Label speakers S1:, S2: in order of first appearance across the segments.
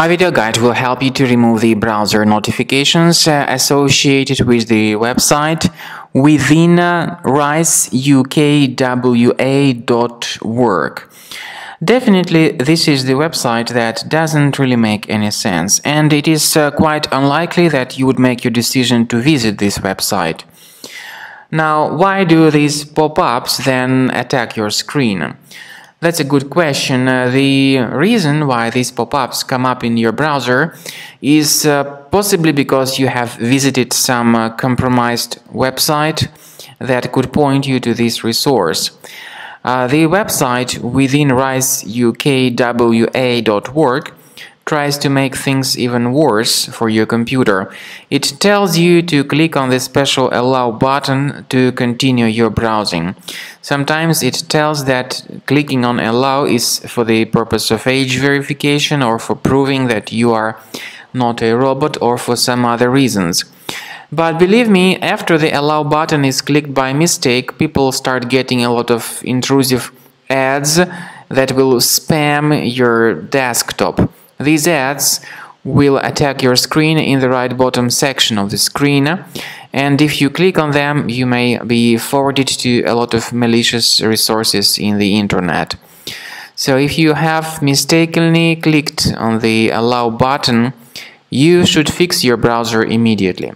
S1: My video guide will help you to remove the browser notifications uh, associated with the website within uh, riceukwa.work. Definitely, this is the website that doesn't really make any sense, and it is uh, quite unlikely that you would make your decision to visit this website. Now, why do these pop-ups then attack your screen? That's a good question. Uh, the reason why these pop-ups come up in your browser is uh, possibly because you have visited some uh, compromised website that could point you to this resource. Uh, the website within riceukwa.work tries to make things even worse for your computer. It tells you to click on the special allow button to continue your browsing. Sometimes it tells that clicking on allow is for the purpose of age verification or for proving that you are not a robot or for some other reasons. But believe me, after the allow button is clicked by mistake, people start getting a lot of intrusive ads that will spam your desktop. These ads will attack your screen in the right bottom section of the screen and if you click on them you may be forwarded to a lot of malicious resources in the internet. So if you have mistakenly clicked on the allow button you should fix your browser immediately.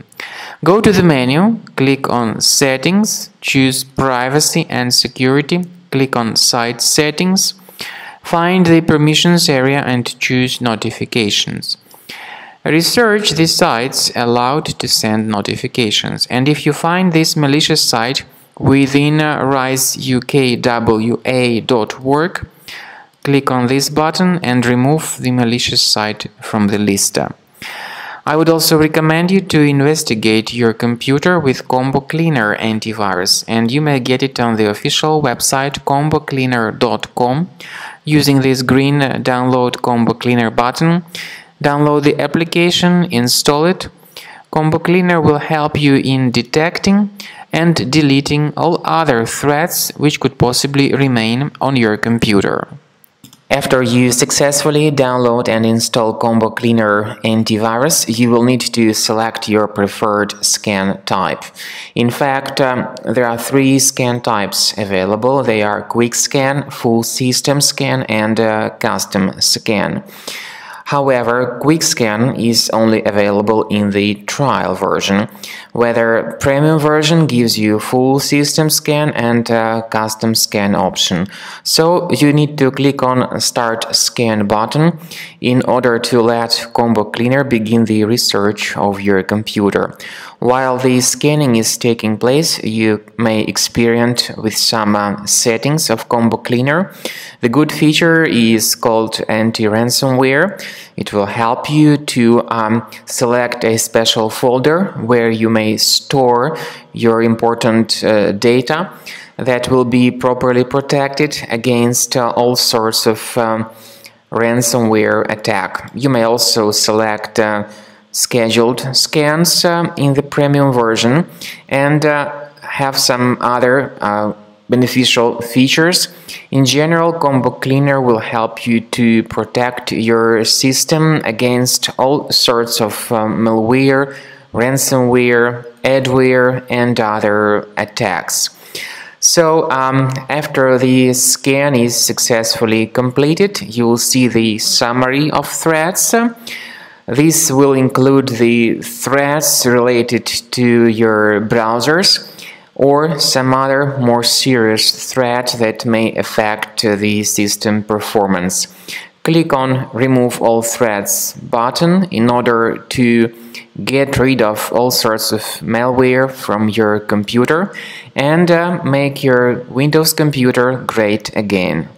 S1: Go to the menu, click on settings, choose privacy and security, click on site settings Find the permissions area and choose notifications. Research the sites allowed to send notifications and if you find this malicious site within uh, riceukwa.work, click on this button and remove the malicious site from the list. I would also recommend you to investigate your computer with Combo Cleaner antivirus and you may get it on the official website combocleaner.com using this green uh, download Combo Cleaner button. Download the application, install it. Combo Cleaner will help you in detecting and deleting all other threats which could possibly remain on your computer. After you successfully download and install Combo Cleaner antivirus, you will need to select your preferred scan type. In fact, um, there are three scan types available. They are Quick Scan, Full System Scan, and uh, Custom Scan. However, QuickScan is only available in the trial version, whether premium version gives you full system scan and uh, custom scan option. So you need to click on start scan button in order to let Combo Cleaner begin the research of your computer. While the scanning is taking place, you may experience with some uh, settings of Combo Cleaner. The good feature is called anti-ransomware. It will help you to um, select a special folder where you may store your important uh, data that will be properly protected against uh, all sorts of um, ransomware attack. You may also select uh, scheduled scans uh, in the premium version and uh, have some other uh, beneficial features. In general, Combo Cleaner will help you to protect your system against all sorts of uh, malware, ransomware, adware, and other attacks. So um, after the scan is successfully completed, you will see the summary of threats. This will include the threats related to your browsers or some other more serious threat that may affect the system performance. Click on Remove All Threats button in order to get rid of all sorts of malware from your computer and uh, make your Windows computer great again.